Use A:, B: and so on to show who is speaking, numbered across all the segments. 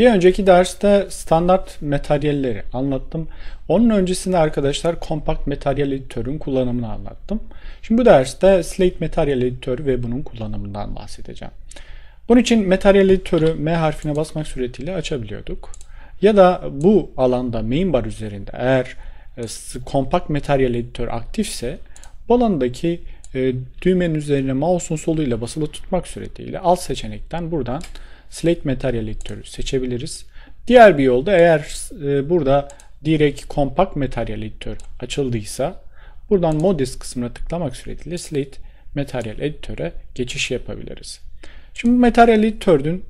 A: Bir önceki derste standart materyalleri anlattım. Onun öncesinde arkadaşlar kompakt materyal editörün kullanımını anlattım. Şimdi bu derste Slate materyal editörü ve bunun kullanımından bahsedeceğim. Bunun için materyal editörü M harfine basmak suretiyle açabiliyorduk. Ya da bu alanda main bar üzerinde eğer e, kompakt materyal editör aktifse bu alandaki e, düğmenin üzerine mouse'un soluyla basılı tutmak suretiyle alt seçenekten buradan Slate Material Editörü seçebiliriz. Diğer bir yolda eğer e, burada direkt kompakt Material Editör açıldıysa buradan Models kısmına tıklamak suretiyle Slate Material Editör'e geçiş yapabiliriz. Şimdi Material Editör'ün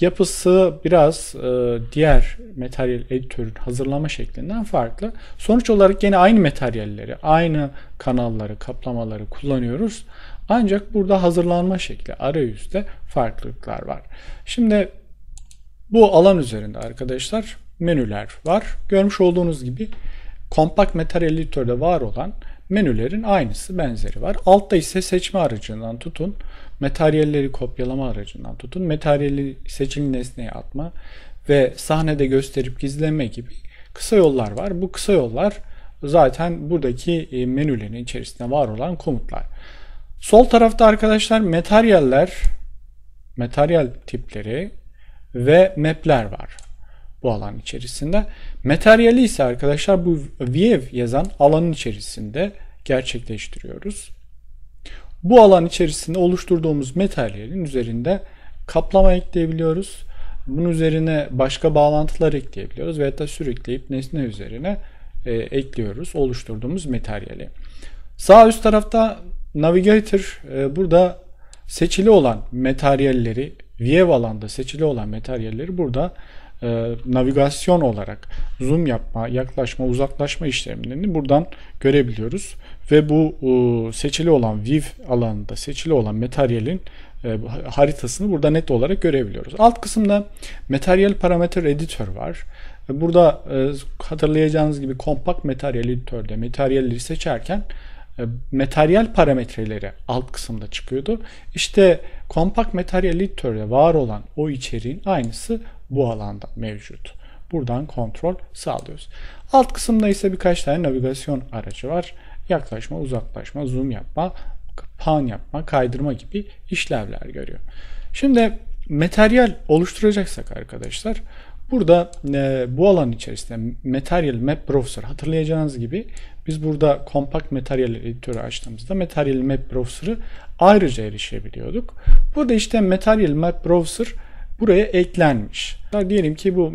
A: yapısı biraz e, diğer materyal editörün hazırlama şeklinden farklı. Sonuç olarak yine aynı materyalleri, aynı kanalları, kaplamaları kullanıyoruz. Ancak burada hazırlanma şekli arayüzde farklılıklar var. Şimdi bu alan üzerinde arkadaşlar menüler var. Görmüş olduğunuz gibi kompakt materyal editörde var olan menülerin aynısı benzeri var. Altta ise seçme aracından tutun materyalleri kopyalama aracından tutun materyali seçili nesneye atma ve sahnede gösterip gizleme gibi kısa yollar var. Bu kısa yollar zaten buradaki e, menülerin içerisinde var olan komutlar. Sol tarafta arkadaşlar materyaller, materyal tipleri ve map'ler var bu alan içerisinde. Materyali ise arkadaşlar bu view yazan alanın içerisinde gerçekleştiriyoruz. Bu alan içerisinde oluşturduğumuz materyalin üzerinde kaplama ekleyebiliyoruz. Bunun üzerine başka bağlantılar ekleyebiliyoruz veya da sürükleyip nesne üzerine e, ekliyoruz oluşturduğumuz materyali. Sağ üst tarafta Navigator e, burada seçili olan materyalleri View alanda seçili olan materyalleri burada e, navigasyon olarak zoom yapma, yaklaşma, uzaklaşma işlemlerini buradan görebiliyoruz. Ve bu e, seçili olan view alanında seçili olan materyalin e, haritasını burada net olarak görebiliyoruz. Alt kısımda materyal parametre editör var. Burada e, hatırlayacağınız gibi kompakt materyal editörde materyalleri seçerken e, materyal parametreleri alt kısımda çıkıyordu. İşte kompakt materyal editörde var olan o içeriğin aynısı bu alanda mevcut. Buradan kontrol sağlıyoruz. Alt kısımda ise birkaç tane navigasyon aracı var. Yaklaşma, uzaklaşma, zoom yapma, pan yapma, kaydırma gibi işlevler görüyor. Şimdi materyal oluşturacaksak arkadaşlar burada e, bu alan içerisinde Material Map Browser hatırlayacağınız gibi biz burada kompakt materyal editörü açtığımızda Material Map Browser'ı ayrıca erişebiliyorduk. Burada işte Material Map Browser buraya eklenmiş. Diyelim ki bu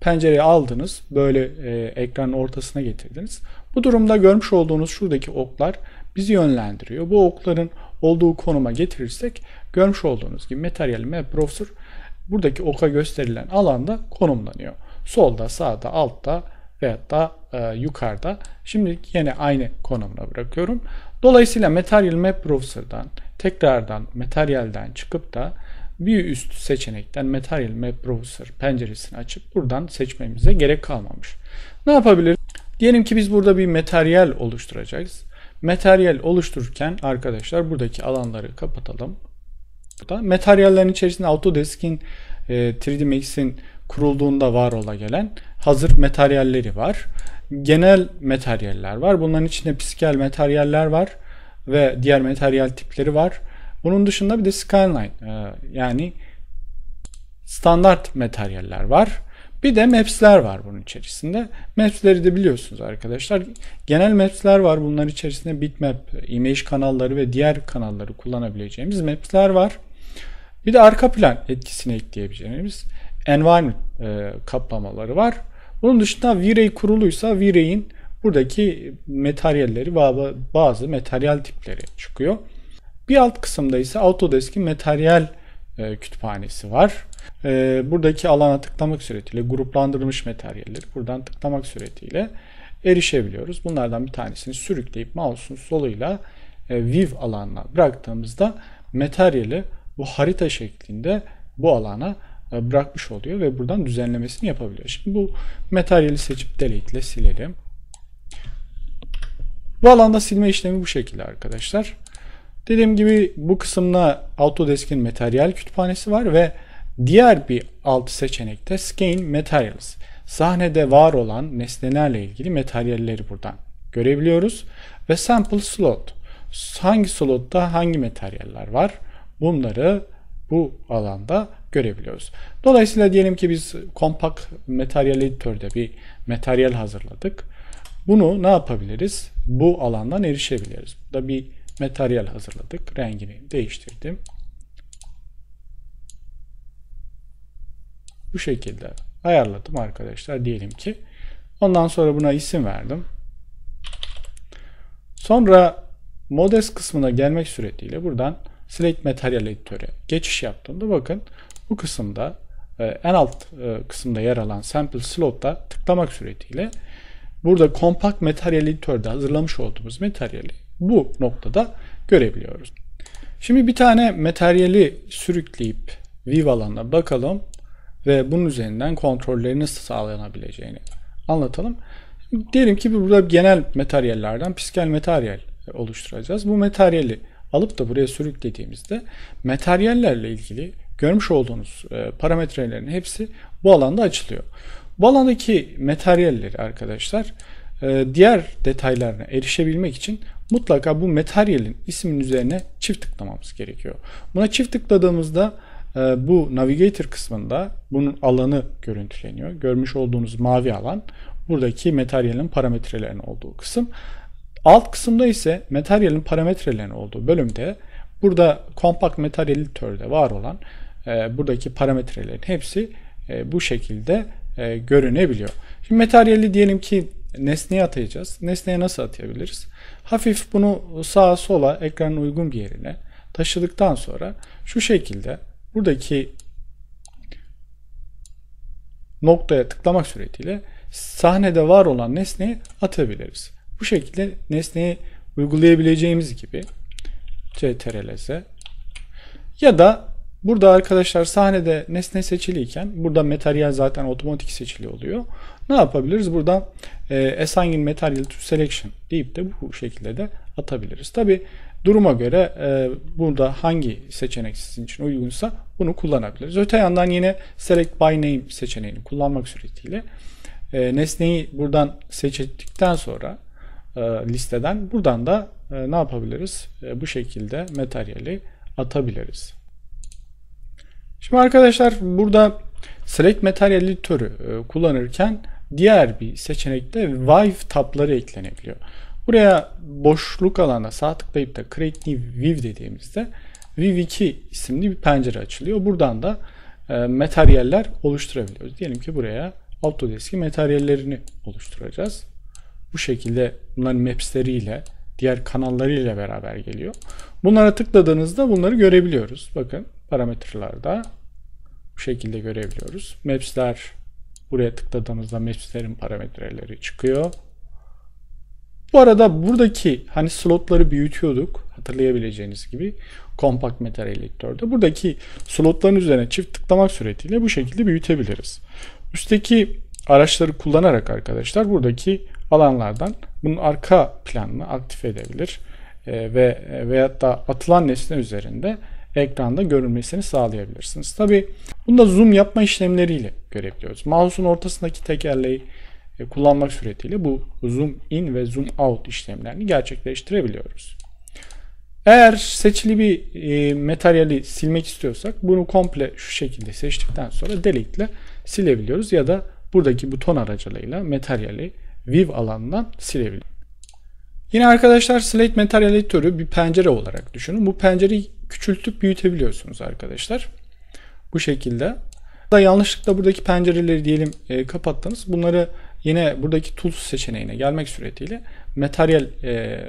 A: pencereyi aldınız, böyle e, ekranın ortasına getirdiniz. Bu durumda görmüş olduğunuz şuradaki oklar bizi yönlendiriyor. Bu okların olduğu konuma getirirsek görmüş olduğunuz gibi Material Map Browser buradaki oka gösterilen alanda konumlanıyor. Solda, sağda, altta veyahut da e, yukarıda. Şimdi yine aynı konumuna bırakıyorum. Dolayısıyla Material Map Browser'dan tekrardan materyalden çıkıp da bir üst seçenekten Material Map Browser penceresini açıp buradan seçmemize gerek kalmamış. Ne yapabiliriz? Diyelim ki biz burada bir materyal oluşturacağız. Materyal oluştururken arkadaşlar buradaki alanları kapatalım. Burada materyallerin içerisinde Autodesk'in e, 3D Max'in kurulduğunda var ola gelen hazır materyalleri var. Genel materyaller var. Bunların içinde psikel materyaller var ve diğer materyal tipleri var. Bunun dışında bir de skyline e, yani standart materyaller var. Bir de maps'ler var bunun içerisinde. Maps'leri de biliyorsunuz arkadaşlar. Genel maps'ler var. Bunların içerisinde bitmap, image kanalları ve diğer kanalları kullanabileceğimiz maps'ler var. Bir de arka plan etkisini ekleyebileceğimiz environment e, kaplamaları var. Bunun dışında V-Ray kuruluysa V-Ray'in buradaki materyalleri bazı materyal tipleri çıkıyor. Bir alt kısımda ise Autodesk'in materyal e, kütüphanesi var. E, buradaki alana tıklamak suretiyle gruplandırılmış materyalleri buradan tıklamak suretiyle erişebiliyoruz. Bunlardan bir tanesini sürükleyip mouse'un soluyla e, View alanına bıraktığımızda materyali bu harita şeklinde bu alana bırakmış oluyor ve buradan düzenlemesini yapabiliyor. Şimdi bu materyali seçip delete ile silelim. Bu alanda silme işlemi bu şekilde arkadaşlar. Dediğim gibi bu kısımda Autodesk'in materyal kütüphanesi var ve Diğer bir alt seçenekte Scan Materials. Sahnede var olan nesnelerle ilgili materyalleri buradan görebiliyoruz. Ve Sample Slot. Hangi slotta hangi materyaller var? Bunları bu alanda görebiliyoruz. Dolayısıyla diyelim ki biz kompakt materyal editörde bir materyal hazırladık. Bunu ne yapabiliriz? Bu alandan erişebiliriz. Burada bir materyal hazırladık. Rengini değiştirdim. Bu şekilde ayarladım arkadaşlar diyelim ki. Ondan sonra buna isim verdim. Sonra Modes kısmına gelmek suretiyle buradan Slate Material Editör'e geçiş yaptığımda bakın bu kısımda e, en alt e, kısımda yer alan Sample Slot'ta tıklamak suretiyle burada kompakt materyal editörde hazırlamış olduğumuz materyali bu noktada görebiliyoruz. Şimdi bir tane materyali sürükleyip View alanına bakalım ve bunun üzerinden kontrollerini sağlanabileceğini anlatalım. Diyelim ki burada genel materyallerden piskel materyal oluşturacağız. Bu materyali alıp da buraya sürüklediğimizde materyallerle ilgili görmüş olduğunuz e, parametrelerin hepsi bu alanda açılıyor. Bu alandaki materyalleri arkadaşlar e, diğer detaylarına erişebilmek için mutlaka bu materyalin isminin üzerine çift tıklamamız gerekiyor. Buna çift tıkladığımızda e, bu navigator kısmında bunun alanı görüntüleniyor. Görmüş olduğunuz mavi alan buradaki materyalin parametrelerinin olduğu kısım. Alt kısımda ise materyalin parametrelerinin olduğu bölümde burada kompakt materyal editörde var olan e, buradaki parametrelerin hepsi e, bu şekilde e, görünebiliyor. Şimdi materyali diyelim ki nesneye atayacağız. Nesneye nasıl atayabiliriz? Hafif bunu sağa sola ekranın uygun bir yerine taşıdıktan sonra şu şekilde buradaki noktaya tıklamak suretiyle sahnede var olan nesneyi atabiliriz. Bu şekilde nesneyi uygulayabileceğimiz gibi CTRL-Z ya da burada arkadaşlar sahnede nesne seçiliyken burada materyal zaten otomatik seçili oluyor. Ne yapabiliriz? Burada e, assign material to selection deyip de bu şekilde de atabiliriz. Tabi duruma göre e, burada hangi seçenek sizin için uygunsa bunu kullanabiliriz. Öte yandan yine select by name seçeneğini kullanmak suretiyle e, nesneyi buradan seçtikten sonra listeden buradan da e, ne yapabiliriz? E, bu şekilde materyali atabiliriz. Şimdi arkadaşlar burada select materyal editörü e, kullanırken diğer bir seçenekte Vive tabları eklenebiliyor. Buraya boşluk alana sağ tıklayıp da Create New View dediğimizde Viv 2 isimli bir pencere açılıyor. Buradan da e, materyaller oluşturabiliyoruz. Diyelim ki buraya Autodesk'in materyallerini oluşturacağız. Bu şekilde bunların mapsleriyle diğer kanallarıyla beraber geliyor. Bunlara tıkladığınızda bunları görebiliyoruz. Bakın parametrelerde bu şekilde görebiliyoruz. Mapsler buraya tıkladığımızda mapslerin parametreleri çıkıyor. Bu arada buradaki hani slotları büyütüyorduk hatırlayabileceğiniz gibi kompakt materyal editörde. Buradaki slotların üzerine çift tıklamak suretiyle bu şekilde büyütebiliriz. Üstteki araçları kullanarak arkadaşlar buradaki alanlardan bunun arka planını aktif edebilir e, ve e, veyahut da atılan nesne üzerinde ekranda görünmesini sağlayabilirsiniz. Tabi bunda zoom yapma işlemleriyle görebiliyoruz. Mouse'un ortasındaki tekerleği e, kullanmak suretiyle bu zoom in ve zoom out işlemlerini gerçekleştirebiliyoruz. Eğer seçili bir e, materyali silmek istiyorsak bunu komple şu şekilde seçtikten sonra delete ile silebiliyoruz ya da buradaki buton aracılığıyla materyali view alanından silebiliyoruz. Yine arkadaşlar Slate Materyal Editörü bir pencere olarak düşünün. Bu pencereyi küçültüp büyütebiliyorsunuz arkadaşlar. Bu şekilde. Da yanlışlıkla buradaki pencereleri diyelim e, kapattınız. Bunları yine buradaki tools seçeneğine gelmek suretiyle materyal e,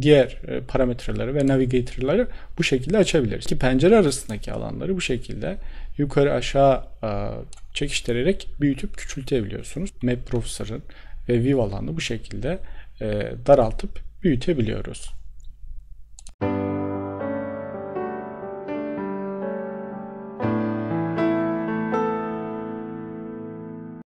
A: diğer e, parametreleri ve navigator'ları bu şekilde açabiliriz. Ki pencere arasındaki alanları bu şekilde yukarı aşağı e, çekiştirerek büyütüp küçültebiliyorsunuz. Map Browser'ın ve View alanını bu şekilde e, daraltıp büyütebiliyoruz.